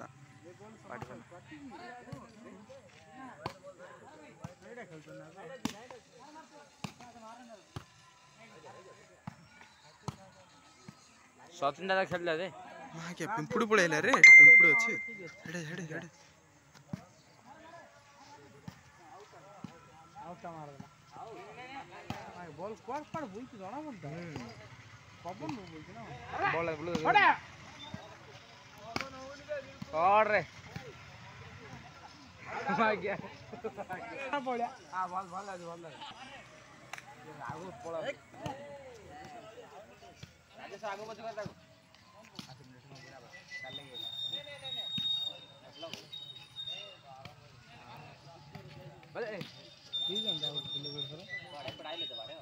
அவ்வளோதான் பாட்டு సచిన్ దాదా ఖెళ్ళదే మాకే పెంపుడు ఇప్పుడు వెళ్ళా రే పెంపుడు వచ్చి ఎడే ఎడే ఎడే అవుతా మారదా బాల్ కోర్పాడు పోయి దొడ ఉంటా పబ్బం నువ్వు పోయి బౌల్ और बड़े हाँ, ठीक है ना किलो कर बड़े पढ़ाई लेते बड़े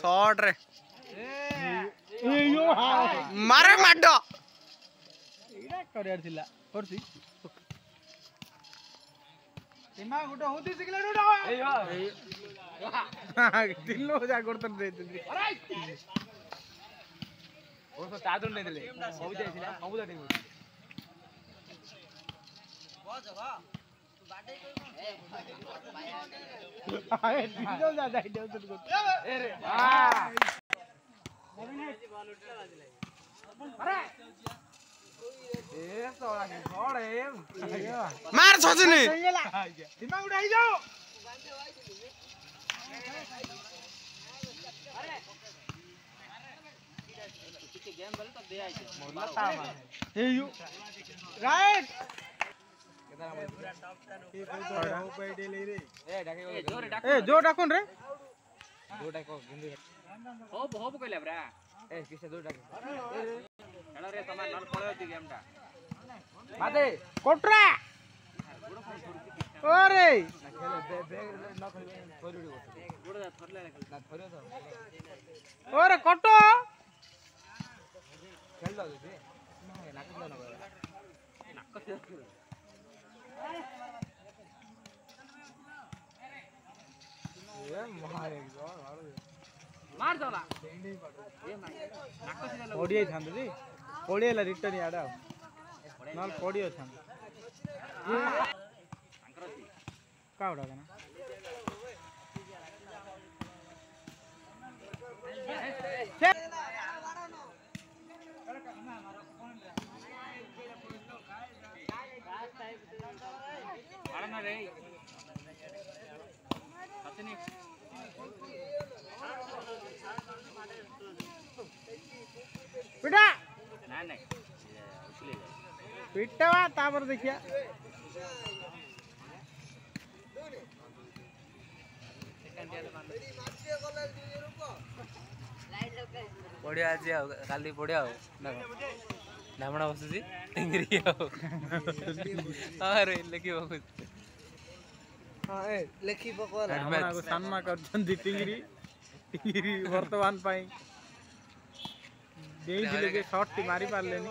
शॉट रे ମାର ମାଡ କରିବାର ଥିଲା କରୁଛି ସୀମା ଗୋଟେ ହଉଛି ଶିଖିଲା ଦିଲୋ ଯା ଗୋଟେ ଦେଇଥିଲି ଚାର୍ଜର ନେଇଥିଲେ ସବୁ ଯାଇଥିଲା ସବୁ ଯାଇଥିଲେ बाटे मार सचिन दिमाग उठाई जाओ राइट ए जो डाकून रे जो डाको गिंदी ಹೋಗು ಹೋಗ್ಬೇಕು ಇಲ್ಲ ಬ್ರಾ ಏ ಕಿಷ್ಟ ತಮ್ಮ ನಾನು ಕೊಡೋತೀವಿ ಅಂತ ಮತ್ತೆ ಕೊಟ್ರ ಕೊಟ್ಟು ಏನ್ ಮಾಡಿ ପଡ଼ିଯାଇଥାନ୍ତୁ ଯେ ପଡ଼ିଗଲା ରିଟର୍ନ ଇଆଡ଼େ ଆଉ ନହେଲେ ପଡ଼ିଅଥାନ୍ତୁ କାଉଡ଼ା କାନା What's the next? पिट्टवा तापर देखिया बढ़िया आज काली बढ़िया ढामणा बसुची टेंगरी अरे लिखिब ହଁ ଲେଖି ପକଉ ସାମ୍ନା କରିଛନ୍ତି ଟିଙ୍ଗିରି ଟିଙ୍ଗିରି ବର୍ତ୍ତମାନ ପାଇଁ ଦେଇଥିଲେ ଯେ ସଟ୍ଟି ମାରିପାରିଲେନି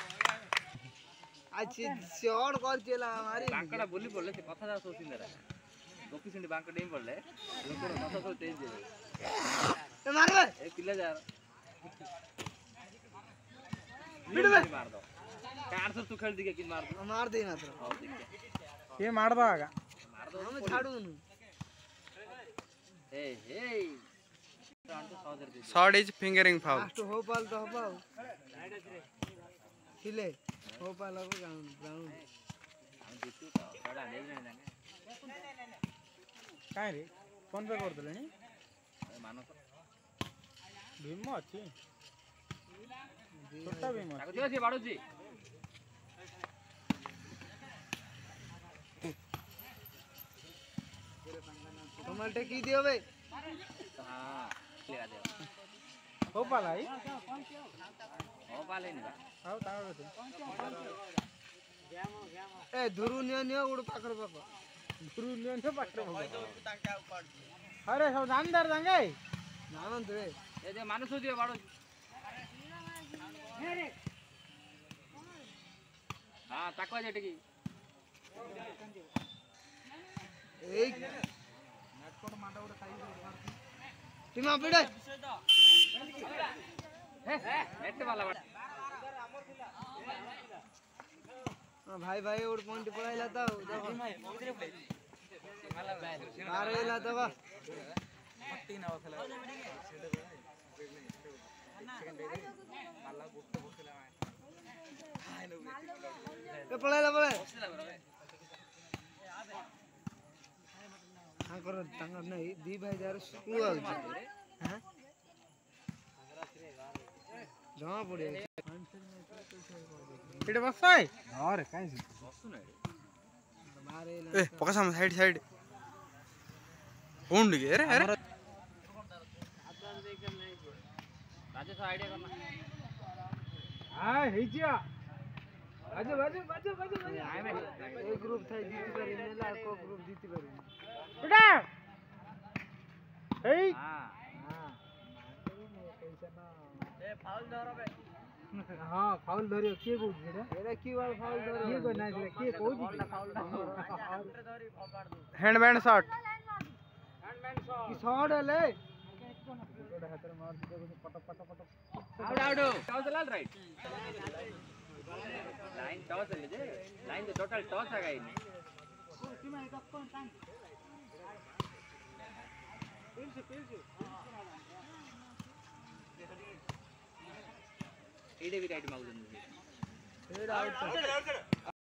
আচ্ছা চড় করছিল আমারে বাঁকড়া বলি বললে সে কথা যা শুনছিলেরা গোপি সিন্ডি বাঁকড়া ডিম বললে লোকর কথা সব টেন দিলে এ মারবে এ পিলা যা ಬಿಡ್ಬೇ ಮಾರ ದೋ ಕಾರ್ ಸು ತುಖಳ್ ದಿಗೆ ಕಿನ್ ಮಾರ ದೋ ಮಾರ ದೇ ಮಾತ್ರ ಏ ಮಾಡ್ದ ಆಗ ಮಾರ ದೋ ನಾನು ಛಾಡುನು ಏ ಹೇ शॉर्ट इज फिंगरिंग फाउल हो पाल तो हो पाओ हिले हो पाला को ग्राउंड ग्राउंड हम जीतू का बड़ा ले जाने लगे काय रे फोन पे कर दले नी मानो तो भीम अच्छी छोटा भीम ताको दियो से बाड़ो जी टमाटर की दियो बे हां ले आ दे हो पाला ही ఏ దురు నేను కూడా పక్కన పాప దురు నేను పక్కన అరే నాన్నదారు దంగే నానంతువే ఏదే మనసు వాడు తక్కువ చెట్టుకి తిమ్మా పిడే हाँ, भाई भाई और पॉइंट पड़ा लाता हूँ हूं आ रहे लाता बा पट्टी ना खेला माला गुप्त बोलला मैं पड़ेला पड़े हां कर तंग नहीं दी भाई जा रहे सुआ हाँ जहाँ पड़े इटे बस है और कहीं से ए पका सामने साइड साइड कौन लगे अरे अरे राजू से आइडिया करना हां हेजिया राजू राजू राजू राजू राजू ए ग्रुप था जीती पारी नेला को ग्रुप जीती पारी बेटा ए हां हाँ फाउल धरियो को फाउल धरियो किए को नाइस शॉट शॉट की शॉट है ले आउट आउट टॉस लाल राइट लाइन टॉस जे लाइन तो टोटल टॉस आ गई टाइम এইটা বি রাইট মাগুল এইটা আউট